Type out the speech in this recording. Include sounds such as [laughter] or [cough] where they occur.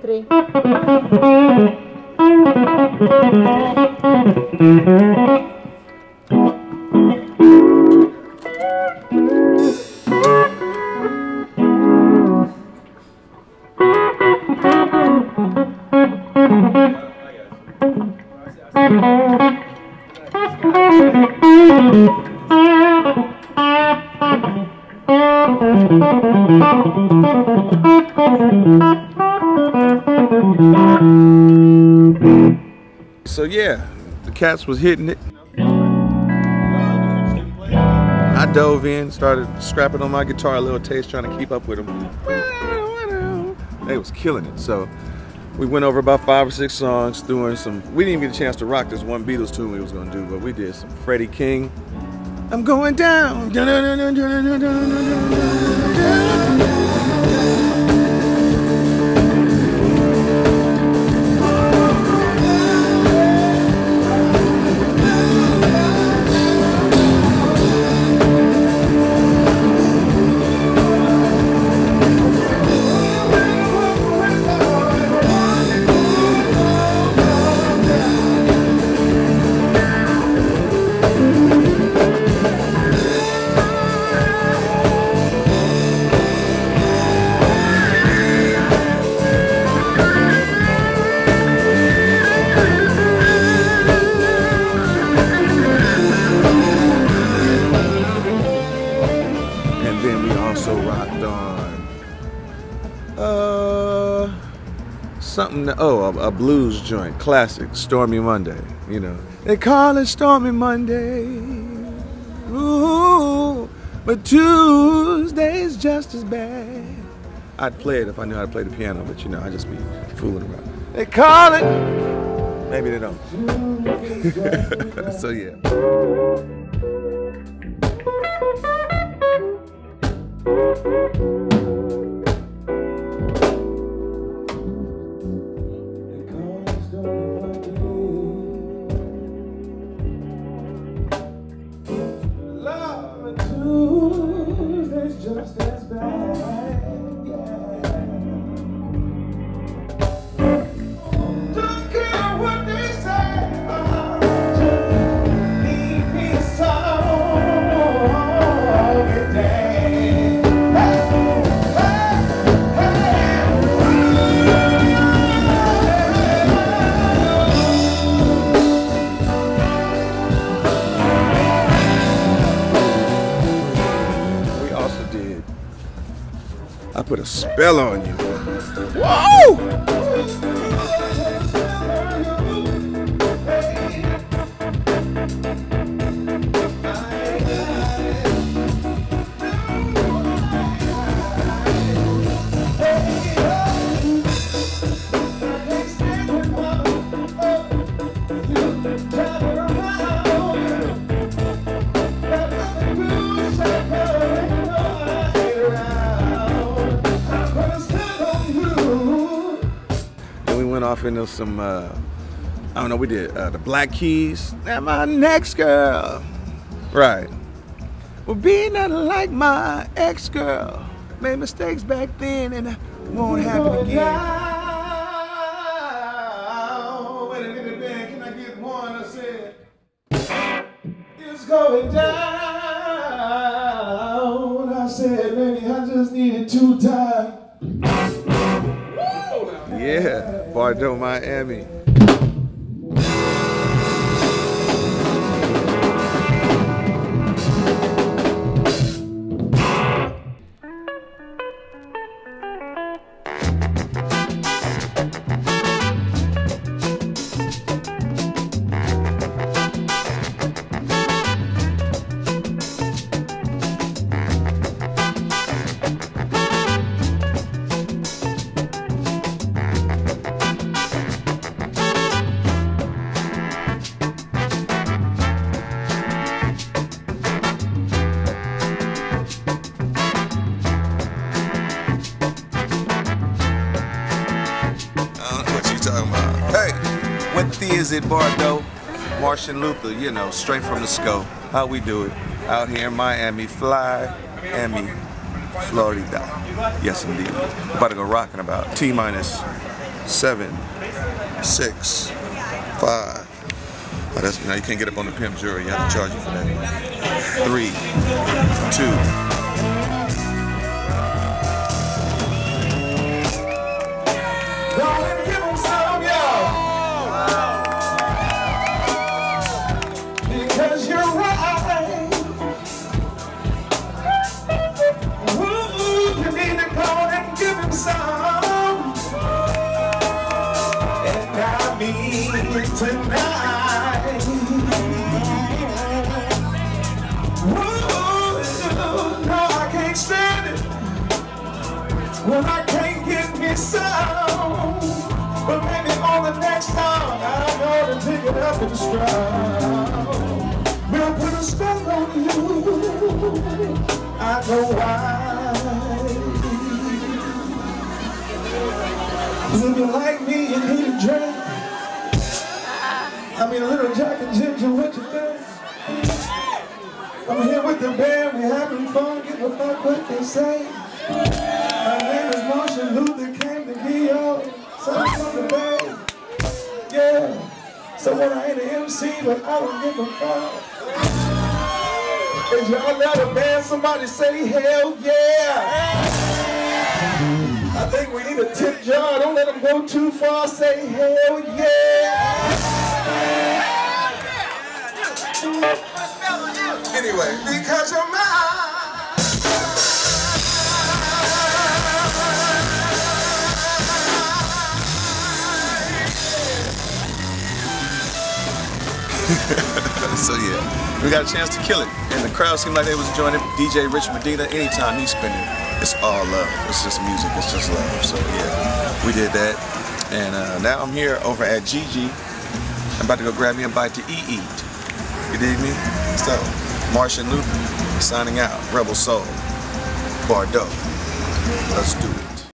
Three. So yeah, the cats was hitting it. I dove in, started scrapping on my guitar a little taste, trying to keep up with them. They was killing it. So we went over about five or six songs, doing some. We didn't even get a chance to rock this one Beatles tune we was gonna do, but we did some Freddie King. I'm going down. And something that, oh a, a blues joint, classic, Stormy Monday. You know they call it Stormy Monday, ooh, but Tuesday's just as bad. I'd play it if I knew how to play the piano, but you know I'd just be fooling around. They call it, maybe they don't. [laughs] so yeah. We I put a spell on you. Whoa! Off into some, uh, I don't know, we did uh, the Black Keys. Now my next girl. Right. Well, be nothing like my ex girl. Made mistakes back then and it won't happen again. Wait a minute, man. Can I get one? I said, it's going down. I said, baby, I just needed two times. Bardot, Miami. What the is it, Bardot? Martian Luther, you know, straight from the scope. How we do it? Out here in Miami, fly. Miami, Florida. Yes, indeed. About to go rocking about T minus seven, six, five. Oh, that's, you you can't get up on the pimp jury. You have to charge you for that. Three, two. Tonight. Ooh, no, I can't stand it. When I can't get me some, but maybe on the next time I'm gonna pick it up and stride. We'll put a spell on you. I know why. If you like me, you need a drink. I mean, a little Jack and Ginger, what you think? I'm here with the band, we're having fun, give a fuck what they say. My name is Marshall Luther King, the Geo, son from the Bay. Yeah, so when I ain't an MC, but I don't give a fuck. Is y'all let a band somebody say hell yeah? I think we need a tip jar, don't let them go too far, say hell yeah. [laughs] So yeah, we got a chance to kill it, and the crowd seemed like they was enjoying. DJ Rich Medina, anytime he's spinning, it's all love. It's just music. It's just love. So yeah, we did that, and uh, now I'm here over at GG. I'm about to go grab me a bite to eat. Eat. You dig me? So, Martian Luther signing out. Rebel Soul, Bardot. Let's do it.